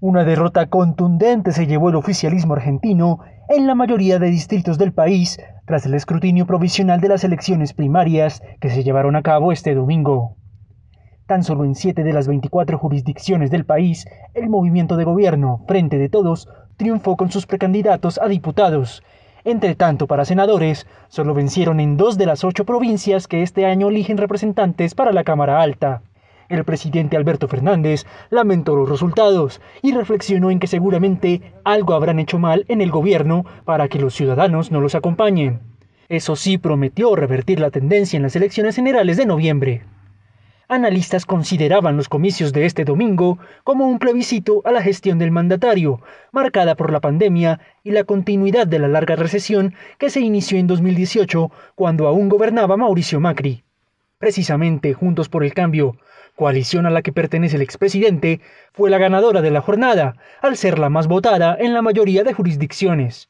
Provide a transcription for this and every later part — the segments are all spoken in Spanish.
Una derrota contundente se llevó el oficialismo argentino en la mayoría de distritos del país tras el escrutinio provisional de las elecciones primarias que se llevaron a cabo este domingo. Tan solo en siete de las 24 jurisdicciones del país, el movimiento de gobierno Frente de Todos triunfó con sus precandidatos a diputados. Entre tanto, para senadores, solo vencieron en dos de las ocho provincias que este año eligen representantes para la Cámara Alta. El presidente Alberto Fernández lamentó los resultados y reflexionó en que seguramente algo habrán hecho mal en el gobierno para que los ciudadanos no los acompañen. Eso sí prometió revertir la tendencia en las elecciones generales de noviembre. Analistas consideraban los comicios de este domingo como un plebiscito a la gestión del mandatario, marcada por la pandemia y la continuidad de la larga recesión que se inició en 2018 cuando aún gobernaba Mauricio Macri. Precisamente Juntos por el Cambio, coalición a la que pertenece el expresidente, fue la ganadora de la jornada, al ser la más votada en la mayoría de jurisdicciones.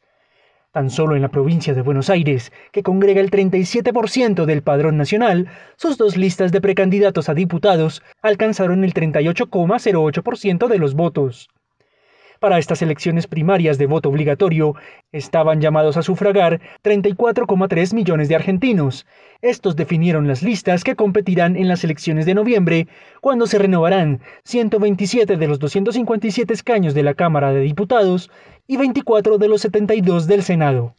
Tan solo en la provincia de Buenos Aires, que congrega el 37% del padrón nacional, sus dos listas de precandidatos a diputados alcanzaron el 38,08% de los votos. Para estas elecciones primarias de voto obligatorio, estaban llamados a sufragar 34,3 millones de argentinos. Estos definieron las listas que competirán en las elecciones de noviembre, cuando se renovarán 127 de los 257 escaños de la Cámara de Diputados y 24 de los 72 del Senado.